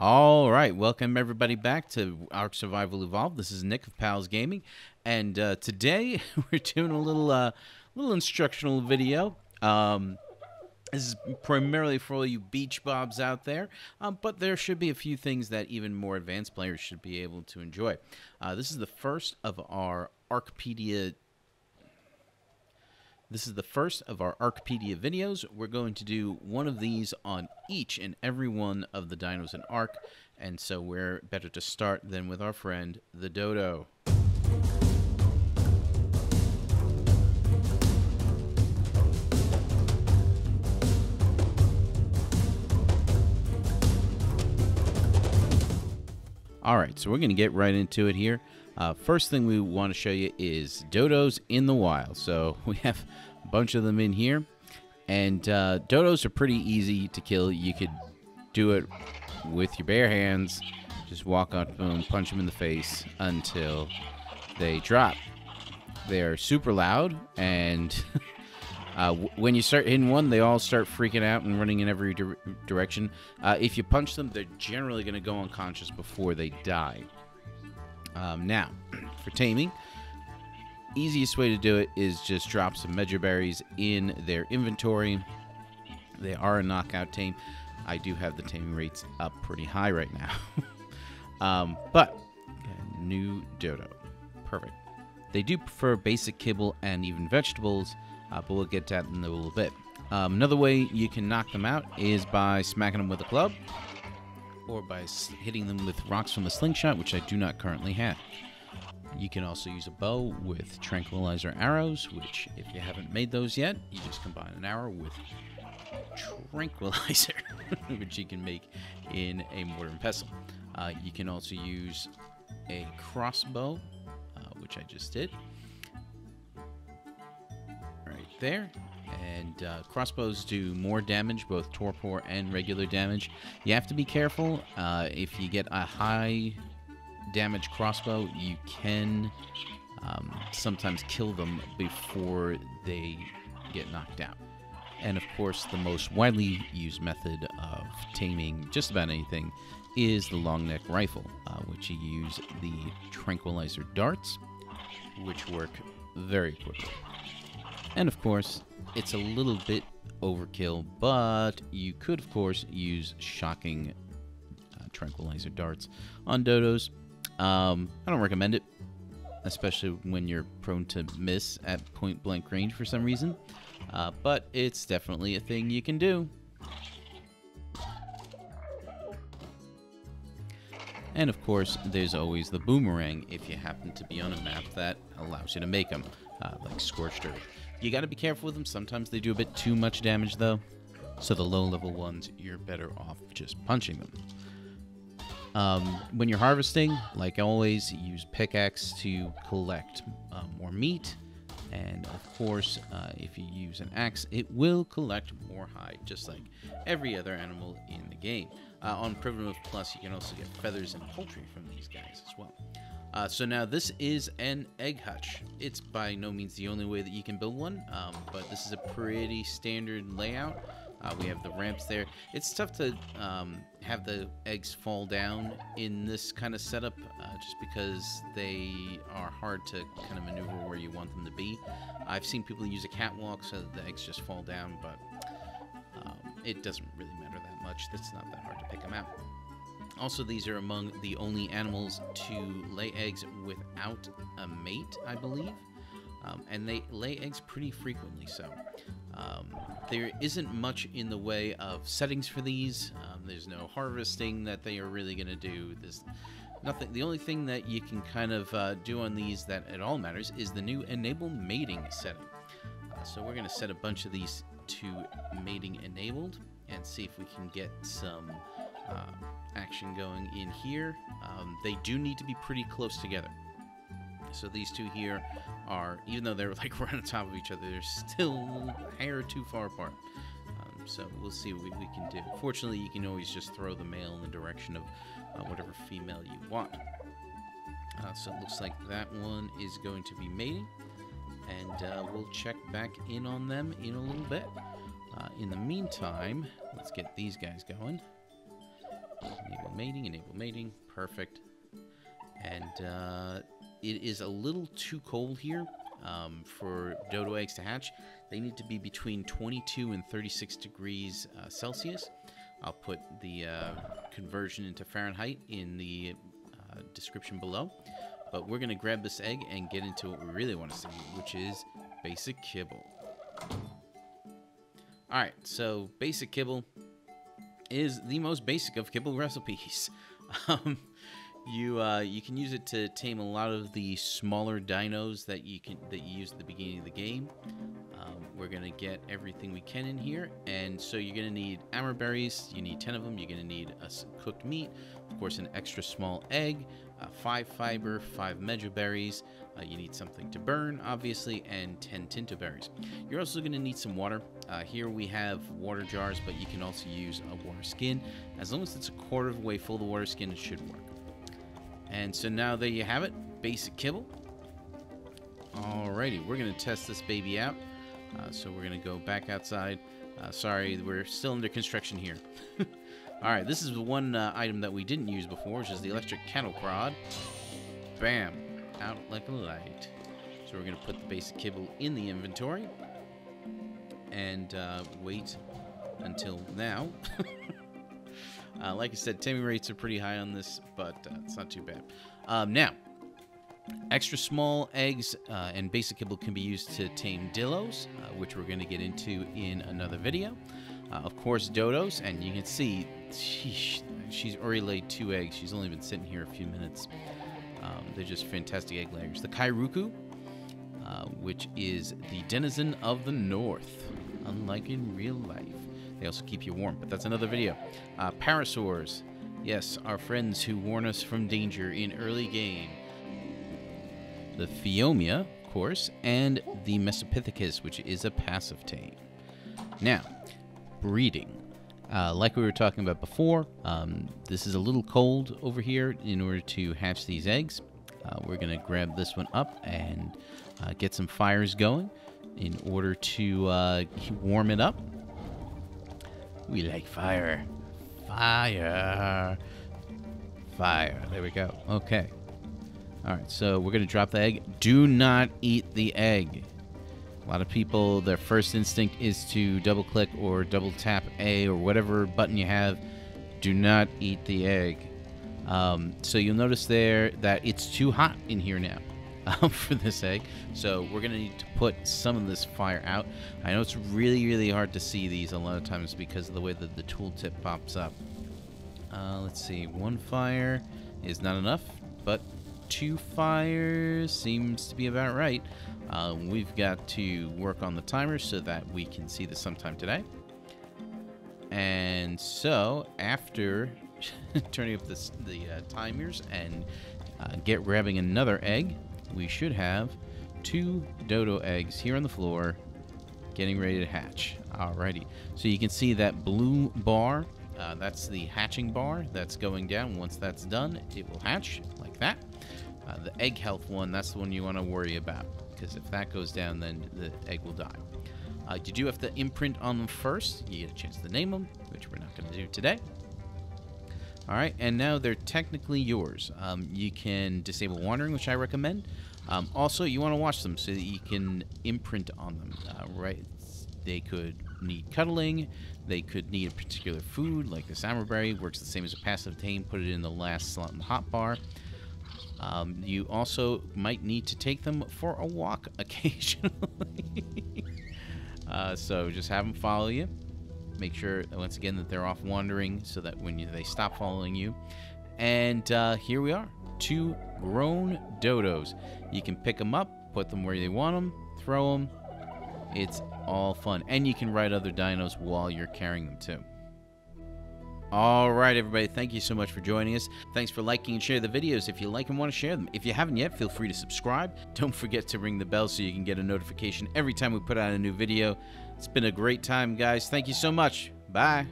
All right, welcome everybody back to Ark Survival Evolved. This is Nick of Pals Gaming, and uh, today we're doing a little, uh, little instructional video. Um, this is primarily for all you beach bobs out there, um, but there should be a few things that even more advanced players should be able to enjoy. Uh, this is the first of our Arkpedia this is the first of our Arkpedia videos. We're going to do one of these on each and every one of the dinos in Ark, and so we're better to start than with our friend, the Dodo. All right, so we're going to get right into it here. Uh, first thing we want to show you is dodos in the wild. So we have a bunch of them in here. And uh, dodos are pretty easy to kill. You could do it with your bare hands. Just walk up to them, punch them in the face until they drop. They're super loud, and uh, when you start hitting one, they all start freaking out and running in every di direction. Uh, if you punch them, they're generally going to go unconscious before they die. Um, now, for taming, easiest way to do it is just drop some Mejoberries in their inventory. They are a knockout tame. I do have the taming rates up pretty high right now. um, but, new dodo. Perfect. They do prefer basic kibble and even vegetables, uh, but we'll get to that in a little bit. Um, another way you can knock them out is by smacking them with a club or by hitting them with rocks from a slingshot, which I do not currently have. You can also use a bow with tranquilizer arrows, which, if you haven't made those yet, you just combine an arrow with tranquilizer, which you can make in a mortar and pestle. Uh, you can also use a crossbow, uh, which I just did. Right there. And uh, crossbows do more damage, both torpor and regular damage. You have to be careful. Uh, if you get a high damage crossbow, you can um, sometimes kill them before they get knocked out. And of course, the most widely used method of taming just about anything is the long neck rifle, uh, which you use the tranquilizer darts, which work very quickly. And of course, it's a little bit overkill, but you could, of course, use shocking uh, tranquilizer darts on dodos. Um, I don't recommend it, especially when you're prone to miss at point blank range for some reason. Uh, but it's definitely a thing you can do. And of course, there's always the boomerang if you happen to be on a map that allows you to make them, uh, like Scorched Earth. You got to be careful with them. Sometimes they do a bit too much damage, though. So the low-level ones, you're better off just punching them. Um, when you're harvesting, like always, use pickaxe to collect uh, more meat. And of course, uh, if you use an axe, it will collect more hide, just like every other animal in the game. Uh, on Primitive Plus, you can also get feathers and poultry from these guys as well. Uh, so now this is an egg hutch. It's by no means the only way that you can build one, um, but this is a pretty standard layout. Uh, we have the ramps there. It's tough to um, have the eggs fall down in this kind of setup uh, just because they are hard to kind of maneuver where you want them to be. I've seen people use a catwalk so that the eggs just fall down, but um, it doesn't really matter that much. It's not that hard to pick them out. Also, these are among the only animals to lay eggs without a mate, I believe. Um, and they lay eggs pretty frequently, so um, there isn't much in the way of settings for these. Um, there's no harvesting that they are really going to do. There's nothing. The only thing that you can kind of uh, do on these that at all matters is the new enable mating setting. Uh, so we're going to set a bunch of these to mating enabled and see if we can get some uh, action going in here. Um, they do need to be pretty close together. So these two here are, even though they're like right on top of each other, they're still hair too far apart. Um, so we'll see what we can do. Fortunately, you can always just throw the male in the direction of uh, whatever female you want. Uh, so it looks like that one is going to be mating. And uh, we'll check back in on them in a little bit. Uh, in the meantime, let's get these guys going. Enable mating, enable mating. Perfect. And uh, it is a little too cold here um, for dodo eggs to hatch. They need to be between 22 and 36 degrees uh, Celsius. I'll put the uh, conversion into Fahrenheit in the uh, description below. But we're going to grab this egg and get into what we really want to see, which is basic kibble. Alright, so basic kibble is the most basic of kibble recipes. Um, you uh, you can use it to tame a lot of the smaller dinos that you can that you use at the beginning of the game. Um, we're gonna get everything we can in here, and so you're gonna need amarberries. You need ten of them. You're gonna need a cooked meat, of course, an extra small egg, uh, five fiber, five mejoberries. Uh, you need something to burn, obviously, and 10 tintoberries. You're also going to need some water. Uh, here we have water jars, but you can also use a water skin. As long as it's a quarter of the way full, the water skin, it should work. And so now there you have it, basic kibble. Alrighty, we're to test this baby out. Uh, so we're to go back outside. Uh, sorry, we're still under construction here. Alright, this is the one uh, item that we didn't use before, which is the electric cattle prod. Bam! Out like a light. So we're to put the basic kibble in the inventory. And uh, wait until now. uh, like I said, taming rates are pretty high on this, but uh, it's not too bad. Um, now, extra small eggs uh, and basic kibble can be used to tame dilos, uh, which we're going to get into in another video. Uh, of course, dodos, and you can see she's already laid two eggs. She's only been sitting here a few minutes. Um, they're just fantastic egg layers. The Kairuku, uh, which is the denizen of the north, unlike in real life. They also keep you warm, but that's another video. Uh, parasaurs, yes, our friends who warn us from danger in early game. The Phiomia, of course, and the Mesopithecus, which is a passive tame. Now, breeding. Uh, like we were talking about before, um, this is a little cold over here in order to hatch these eggs. Uh, we're going to grab this one up and uh, get some fires going in order to uh, warm it up. We like fire. Fire. Fire. There we go. Okay. All right, so we're going to drop the egg. Do not eat the egg. A lot of people, their first instinct is to double click or double tap A or whatever button you have. Do not eat the egg. Um, so you'll notice there that it's too hot in here now um, for this egg. So we're going to need to put some of this fire out. I know it's really, really hard to see these a lot of times because of the way that the tooltip pops up. Uh, let's see, one fire is not enough, but two fires seems to be about right. Uh, we've got to work on the timer so that we can see this sometime today. And so, after turning up this, the uh, timers and uh, get grabbing another egg, we should have two dodo eggs here on the floor getting ready to hatch. Alrighty. So you can see that blue bar. Uh, that's the hatching bar that's going down. Once that's done, it will hatch like that. Uh, the egg health one, that's the one you want to worry about because if that goes down, then the egg will die. Uh, you do have to imprint on them first. You get a chance to name them, which we're not going to do today. All right, and now they're technically yours. Um, you can disable wandering, which I recommend. Um, also, you want to watch them so that you can imprint on them. Uh, right, they could need cuddling. They could need a particular food, like the Samurai works the same as a passive tame. Put it in the last slot in the hotbar. Um, you also might need to take them for a walk occasionally. uh, so just have them follow you. Make sure, once again, that they're off wandering so that when you, they stop following you. And uh, here we are two grown dodos. You can pick them up, put them where you want them, throw them. It's all fun. And you can ride other dinos while you're carrying them, too. All right, everybody. Thank you so much for joining us. Thanks for liking and share the videos if you like and want to share them. If you haven't yet, feel free to subscribe. Don't forget to ring the bell so you can get a notification every time we put out a new video. It's been a great time, guys. Thank you so much. Bye.